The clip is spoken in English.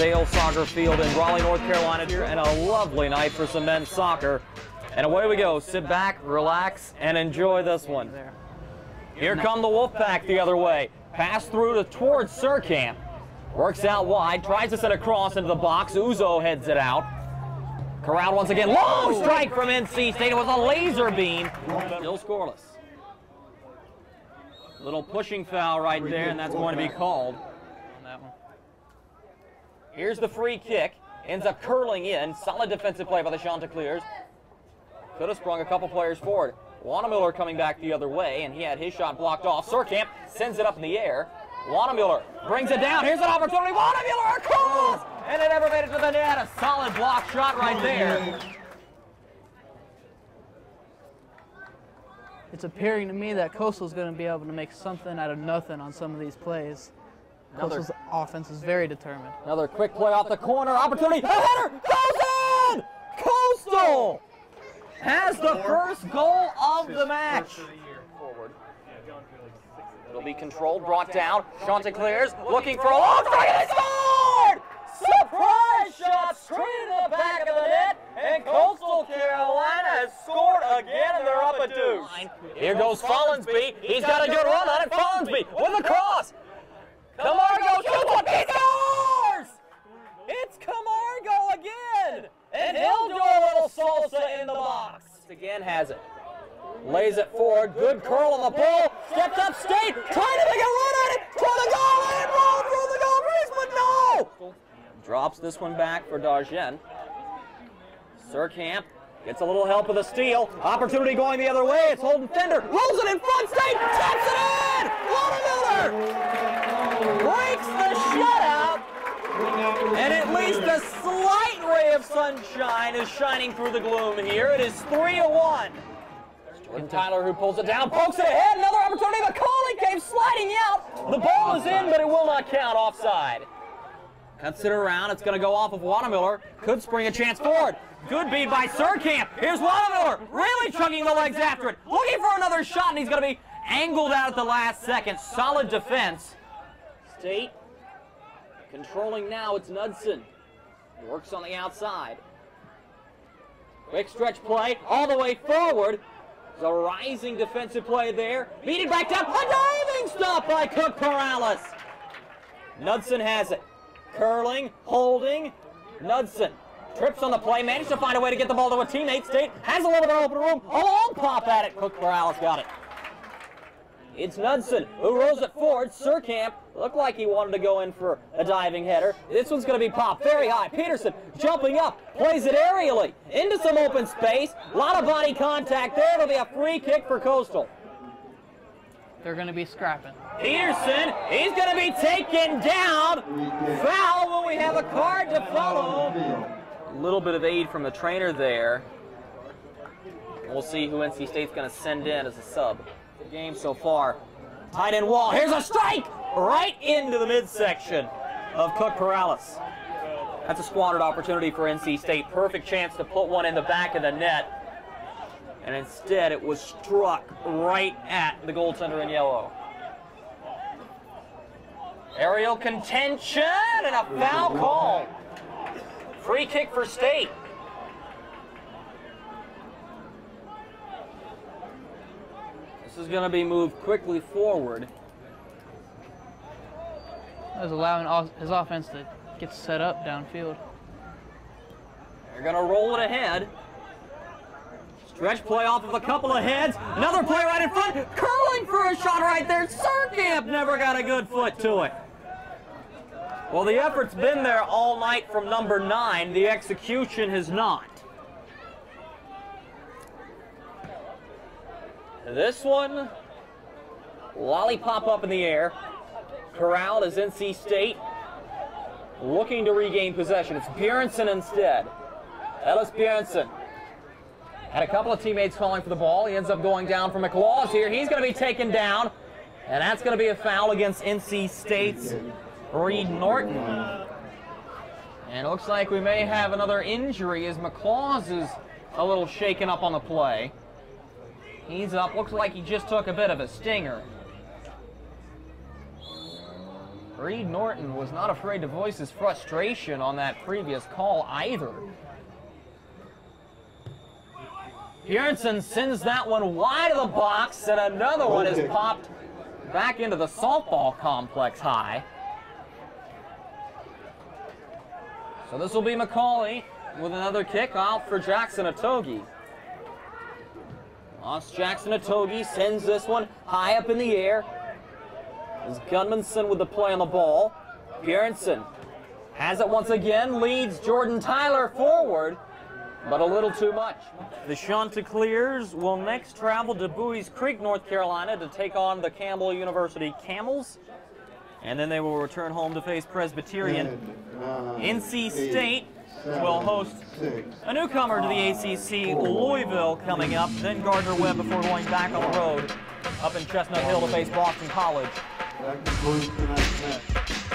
Dail Soccer Field in Raleigh, North Carolina, here, and a lovely night for some men's soccer. And away we go. Sit back, relax, and enjoy this one. Here come the Wolfpack the other way. Pass through to towards Surkamp. Works out wide, tries to send a cross into the box. Uzo heads it out. Corral once again. Long strike from NC State. It was a laser beam. Still scoreless. Little pushing foul right there, and that's going to be called on that one. Here's the free kick. Ends up curling in. Solid defensive play by the Chanticleers. Could have sprung a couple players forward. Wanamiller coming back the other way, and he had his shot blocked off. Surkamp sends it up in the air. Wanamiller brings it down. Here's an opportunity. Wanamiller across! And it never made it to the net. A solid block shot right there. It's appearing to me that Coastal's going to be able to make something out of nothing on some of these plays. Another- Coastal's offense is very determined. Another quick play off the corner. Opportunity. A header goes in! Coastal has the first goal of the match. It'll be controlled, brought down. Chanticleers looking for a long strike, and scored! Surprise shot straight into the back of the net, and Coastal Carolina has scored again, and they're up a deuce. Here goes Follinsby. He's got a good run on it. Follinsby with a cross. Salsa in the box. Again has it. Lays it forward. Good curl on the ball. Steps up State. Trying to make a run at it. To the goal. And roll through the goal. Griezmann, no! Drops this one back for Dargen. Surkamp gets a little help with a steal. Opportunity going the other way. It's Holden Fender. Rolls it in front. State taps it in! Watermiller! Breaks the shutout. And at least a slight ray of sunshine is shining through the gloom here. It is 3 to 1. Jordan Tyler who pulls it down, pokes it ahead, another opportunity. McCauley came sliding out. The ball is in, but it will not count offside. Cuts it around. It's going to go off of Watermiller. Could spring a chance forward. Good beat by Surkamp. Here's Watermiller. Really chugging the legs after it. Looking for another shot, and he's going to be angled out at the last second. Solid defense. State controlling now. It's Knudsen. Works on the outside. Quick stretch play all the way forward. There's a rising defensive play there. Beat it back down. A diving stop by Cook Corrales. Knudsen has it. Curling, holding. Knudsen trips on the play, managed to find a way to get the ball to a teammate. State has a little bit of open room. A long pop at it. Cook Corrales got it. It's Knudsen who rolls it forward. Surkamp looked like he wanted to go in for a diving header. This one's going to be popped very high. Peterson jumping up, plays it aerially into some open space. A lot of body contact there. It'll be a free kick for Coastal. They're going to be scrapping. Peterson, he's going to be taken down. Foul when we have a card to follow. A little bit of aid from the trainer there. We'll see who NC State's going to send in as a sub. The game so far. Tight end wall. Here's a strike right into the midsection of Cook Corrales. That's a squandered opportunity for NC State. Perfect chance to put one in the back of the net. And instead, it was struck right at the goaltender in yellow. Aerial contention and a foul call. Free kick for State. This is going to be moved quickly forward. That was allowing his offense to get set up downfield. They're going to roll it ahead. Stretch play off of a couple of heads. Another play right in front. Curling for a shot right there. Surkamp never got a good foot to it. Well, the effort's been there all night from number nine. The execution has not. This one, lollipop up in the air. Corralled is NC State looking to regain possession. It's Bjornson instead. Ellis Bjornson had a couple of teammates calling for the ball. He ends up going down for McLaws here. He's going to be taken down, and that's going to be a foul against NC State's Reed Norton. And it looks like we may have another injury as McLaws is a little shaken up on the play. He's up. Looks like he just took a bit of a stinger. Reed Norton was not afraid to voice his frustration on that previous call either. Bjornsson sends that one wide of the box, and another one is popped back into the softball complex high. So this will be McCauley with another kick out for Jackson Atogi. Lost Jackson Atogi sends this one high up in the air. As Gunmanson with the play on the ball. Bjornsson has it once again, leads Jordan Tyler forward, but a little too much. The Chanticleers will next travel to Buies Creek, North Carolina to take on the Campbell University Camels. And then they will return home to face Presbyterian. Uh, NC State will host a newcomer to the ACC, Louisville, coming up. Then Gardner Webb before going back on the road up in Chestnut Hill to face Boston College. That concludes tonight's match.